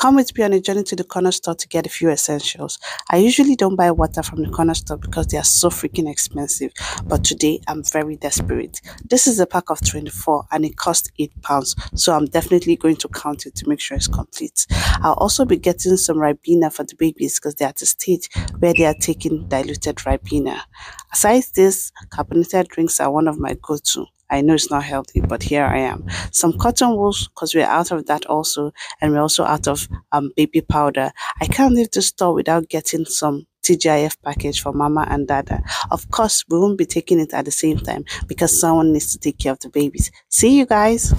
Come with me on a journey to the corner store to get a few essentials. I usually don't buy water from the corner store because they are so freaking expensive, but today I'm very desperate. This is a pack of 24 and it costs 8 pounds, so I'm definitely going to count it to make sure it's complete. I'll also be getting some Ribena for the babies because they're at a stage where they are taking diluted Ribena. Aside this, carbonated drinks are one of my go-to. I know it's not healthy, but here I am. Some cotton wools because we're out of that also, and we're also out of um, baby powder. I can't leave the store without getting some TGIF package for mama and dada. Of course, we won't be taking it at the same time because someone needs to take care of the babies. See you guys.